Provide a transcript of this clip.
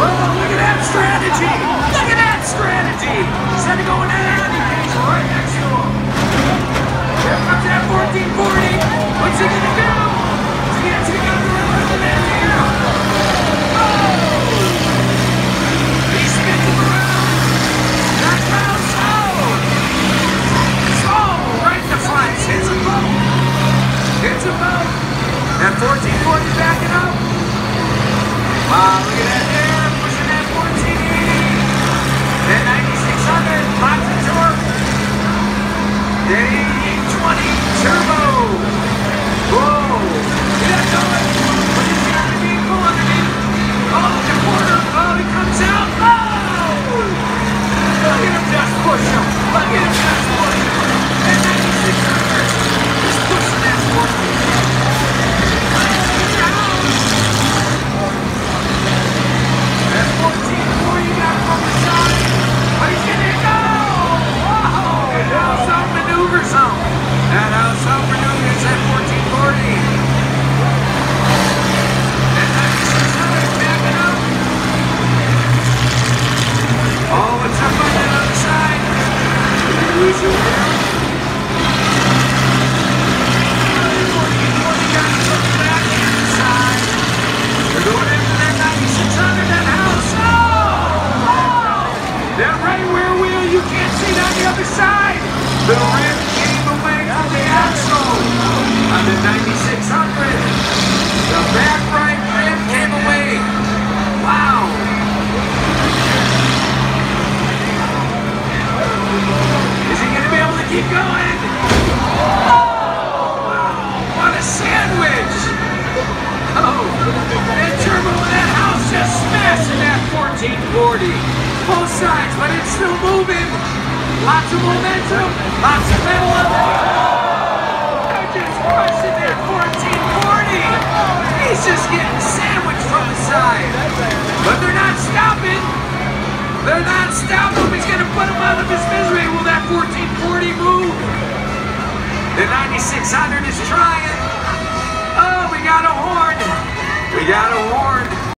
Whoa, look at that strategy! Look at that strategy! Instead of going down, he pays right next to him. Here comes that 1440. What's he gonna do? Is he gonna take out the rest of? Oh! He spins him around. That's how so. So, right in the front. Hits a boat. Hits a boat. That 1440 backing up. That 8820 turbo. Whoa, see that going? What is he underneath? Pull underneath. Oh, the quarter. Oh, he comes out. Oh! Look at him just push him. Look at him just push him. That 9600 is pushing that 1480. That 1440 got from the side. But he's gonna go! Whoa! That house outmaneuvers him. That house outmaneuvers that 1440. That 9600 backing up. Oh, what's up on that other side? Did you lose your wheel? They're going after that 9600, that house. That right you can't see it on the other side. The came away from the axle on the 9600. The back right rim came away. Wow. Is he going to be able to keep going? Oh. What a sandwich. Oh, that turbo in that house just smashing that 1440. Both sides, but it's still moving. Lots of momentum, lots of metal it. They're crushing that 1440. He's just getting sandwiched from the side. But they're not stopping. They're not stopping. He's going to put him out of his misery. 600 is trying. Oh, we got a horn. We got a horn.